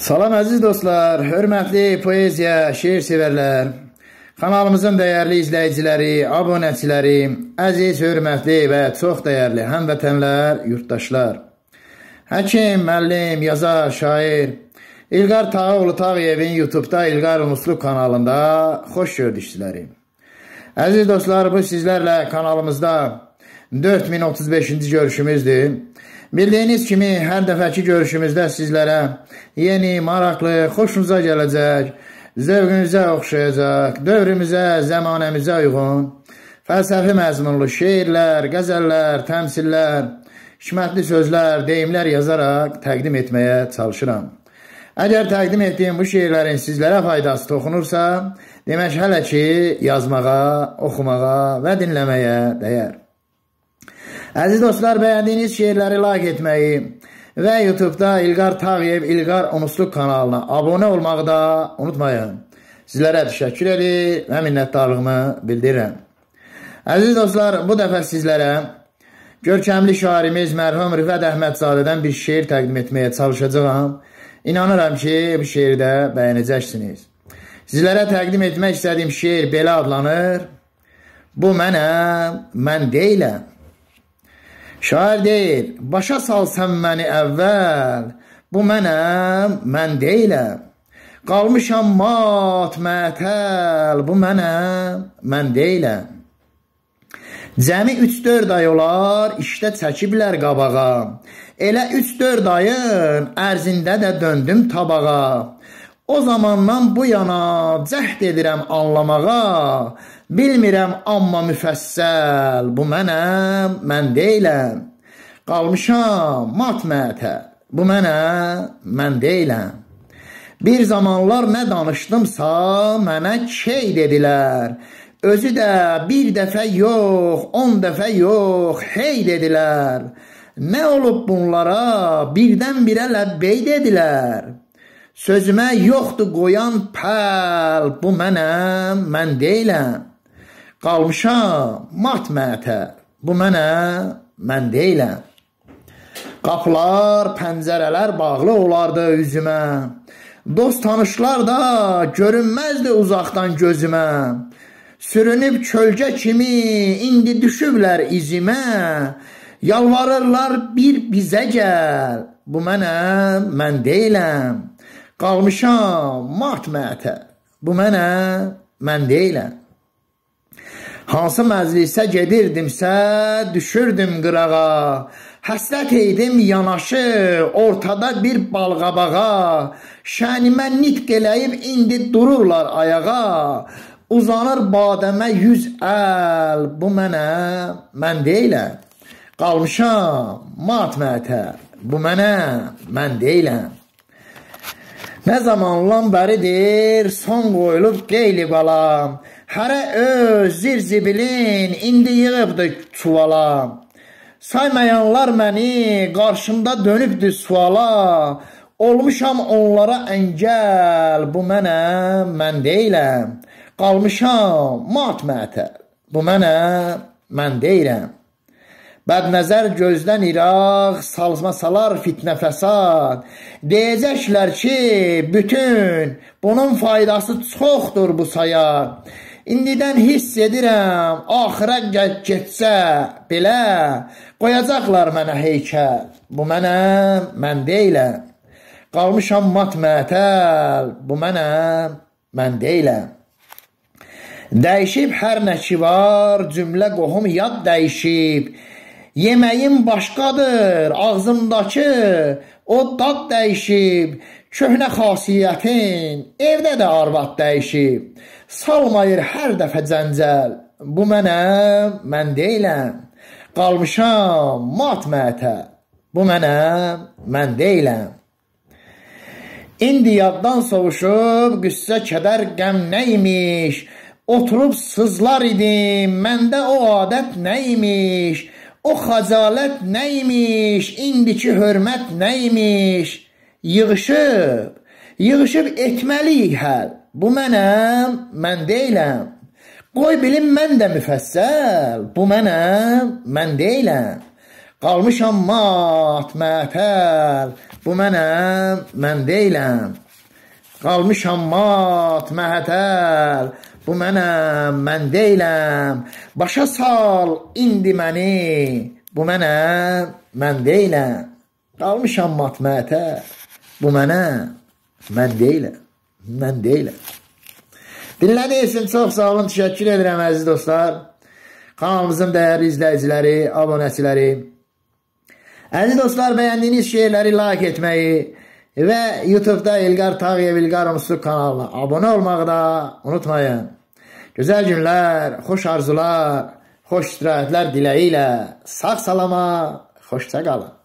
Salam əziz dostlar, hörmətli poeziya, şeir sevərlər, kanalımızın dəyərli izləyiciləri, abunəçiləri, əziz, hörmətli və çox dəyərli həmvətənlər, yurttaşlar. Həkim, müəllim, yazar, şair, İlqar Tağoğlu Tağıyevin YouTube-da İlqar Unuslu kanalında xoş gördük sizləri. Əziz dostlar, bu sizlərlə kanalımızda 4035-ci görüşümüzdür. Bildiyiniz kimi, hər dəfəki görüşümüzdə sizlərə yeni, maraqlı, xoşunuza gələcək, zövqünüzə oxşayacaq, dövrümüzə, zəmanəmizə uyğun, fəlsəfi məzmunlu şeirlər, qəzəllər, təmsillər, hikmətli sözlər, deyimlər yazaraq təqdim etməyə çalışıram. Əgər təqdim etdiyim bu şeirlərin sizlərə faydası toxunursa, demək hələ ki, yazmağa, oxumağa və dinləməyə dəyər. Əziz dostlar, bəyəndiyiniz şeirləri like etməyi və YouTube-da İlqar Tağyev İlqar Unusluq kanalına abunə olmağı da unutmayın. Sizlərə təşəkkür edir və minnətdarlığımı bildirirəm. Əziz dostlar, bu dəfə sizlərə görkəmli şairimiz mərhum Rifət Əhmədzadədən bir şeir təqdim etməyə çalışacağam. İnanıram ki, bu şeiri də bəyənəcəksiniz. Sizlərə təqdim etmək istədiyim şeir belə adlanır. Bu mənəm, mən deyiləm. Şair deyir, başa salsan məni əvvəl, bu mənəm, mən deyiləm. Qalmışam mat, mətəl, bu mənəm, mən deyiləm. Cəmi 3-4 ay olar, işdə çəkiblər qabağa. Elə 3-4 ayın ərzində də döndüm tabağa. O zamandan bu yana cəhd edirəm anlamağa. Bilmirəm amma müfəssəl, bu mənəm, mən deyiləm. Qalmışam mat mətə, bu mənəm, mən deyiləm. Bir zamanlar nə danışdımsa, mənə key dedilər. Özü də bir dəfə yox, on dəfə yox, hey dedilər. Nə olub bunlara, birdən-birə ləbbey dedilər. Sözümə yoxdur qoyan pəl, bu mənəm, mən deyiləm. Qalmışam mat mətər, bu mənə, mən deyiləm. Qapılar, pəncərələr bağlı olardı üzümə. Dost tanışlar da görünməzdi uzaqdan gözümə. Sürünüb kölgə kimi indi düşüblər izimə. Yalvarırlar bir bizə gəl. Bu mənəm, mən deyiləm. Qalmışam mat mətər. Bu mənəm, mən deyiləm. Hansı məclisə gedirdimsə, düşürdüm qırağa. Həsrət eydim yanaşı, ortada bir balqabağa. Şənimə nitq eləyib indi dururlar ayağa. Uzanır badəmə yüz əl, bu mənə, mən deyiləm. Qalmışam mat mətər, bu mənə, mən deyiləm. Nə zamandan bəridir, son qoyulub qeyli qalam. Hərə öz zirzibilin indi yığıbdı çuvala. Saymayanlar məni qarşımda dönübdü suala. Olmuşam onlara əngəl, bu mənəm, mən deyiləm. Qalmışam mat mətər, bu mənəm, mən deyiləm. Bədnəzər gözdən iraq, salma salar fitnə fəsad. Deyəcəklər ki, bütün bunun faydası çoxdur bu sayar. İndidən hiss edirəm, axıra gəl getsə belə qoyacaqlar mənə heykəl. Bu mənəm, mən deyiləm. Qalmışam mat mətəl, bu mənəm, mən deyiləm. Dəyişib hər nə ki var, cümlə qohum yad dəyişib. Yeməyim başqadır, ağzımdakı o dad dəyişib. Köhnə xasiyyətin evdə də arvad dəyişib. Salmayır hər dəfə cəncəl. Bu mənəm, mən deyiləm. Qalmışam mat mətə. Bu mənəm, mən deyiləm. İndi yaddan sovuşub qüssə, kədər, qəm nə imiş? Oturub sızlar idim, məndə o adət nə imiş? O xəcalət nə imiş? İndiki hörmət nə imiş? Yığışıb, yığışıb etməliyik həll. Bu mənəm, mən deyiləm. Qoy bilim mən də müfəssəl, bu mənəm, mən deyiləm. Qalmışam mat, mətəl, Bu mənəm, mən deyiləm. Qalmışam mat, məhətəl, bu mənəm, mən deyiləm. Başa sal indi məni, bu mənəm, mən deyiləm. Qalmışam mat, məhətəl, bu mənəm, mən deyiləm, mən deyiləm. Dinlədiyiniz üçün çox sağ olun, təşəkkür edirəm əziz dostlar. Kanalımızın dəyərli izləyiciləri, abunəçiləri. Əziz dostlar, bəyəndiyiniz şeirləri like etməyi və YouTube-da İlqar Tağıyev İlqar Musluk kanalına abunə olmağı da unutmayın. Gözəl günlər, xoş arzular, xoş istirahətlər diləyi ilə sağ salama, xoşça qalın.